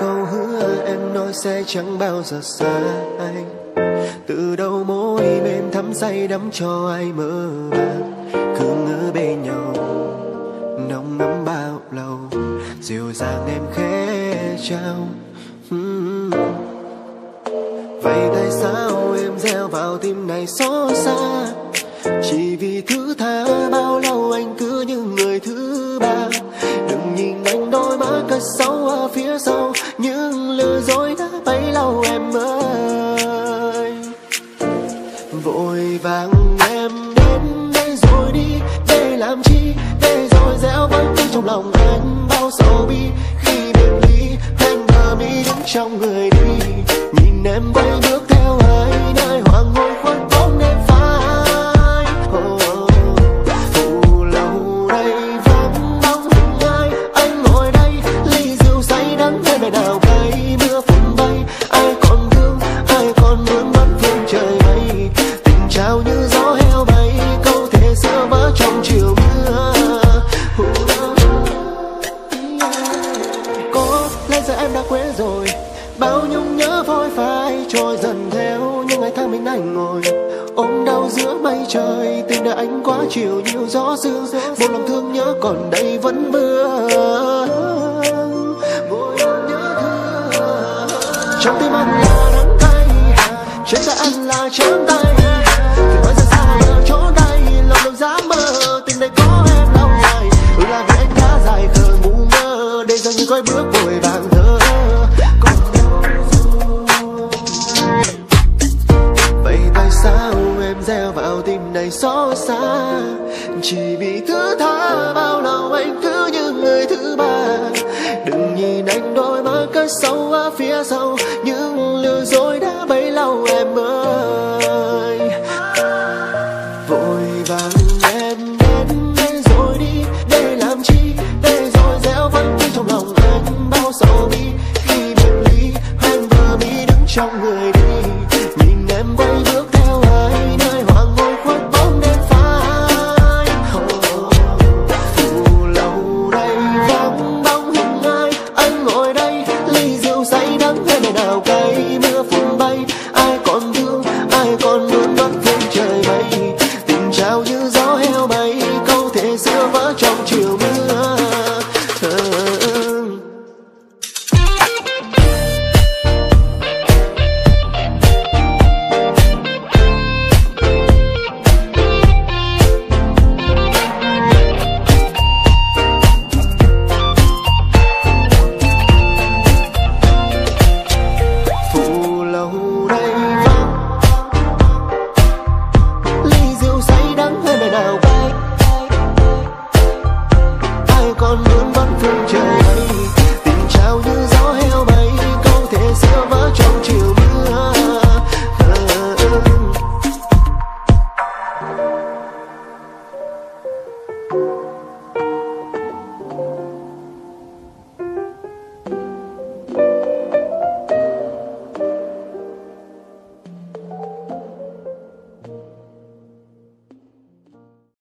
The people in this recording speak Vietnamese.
câu hứa em nói sẽ chẳng bao giờ xa anh. Từ đầu môi bên thắm say đắm cho ai mơ màng. Cứ ngỡ bên nhau nồng ấm bao lâu. Dịu dàng em khẽ trao vậy tại sao em gieo vào tim này xót xa? Chỉ vì thứ tha đôi cất sâu ở phía sau, những lừa dối đã bấy lâu em ơi. Vội vàng em đến đây rồi đi, để làm chi? Để rồi dẻo vẫn cứ trong lòng anh bao sầu bi. Khi biệt ly anh ngờ mi đứng trong người trôi dần theo những ngày tháng mình anh ngồi. Ôm đau giữa mây trời tình đã anh quá chiều nhiều gió sương. Một lòng thương nhớ còn đây vẫn vương. Mỗi nhớ thương, trong tim anh là đắng cay, trên tay anh là trắng tay. Xót xa. Chỉ vì thứ tha bao lâu anh cứ như người thứ ba. Đừng nhìn anh đôi mắt cất sâu ở phía sau. Những lừa dối đã bấy lâu em ơi. Vội vàng em đến đây rồi đi. Để làm chi? Để rồi gieo vẫn cứ trong lòng anh bao sầu bi khi biệt ly anh vừa mi đứng trong người đi. Nhìn em quay bước theo ai nơi mưa phùn bay. Ai còn thương, ai còn muốn bắt thêm trời mây tình trao như gió heo bay, câu thể xưa vỡ trong Con luôn vẫn phương trời ấy tình trao như gió heo bay câu thể xưa vỡ trong chiều mưa. Ờ,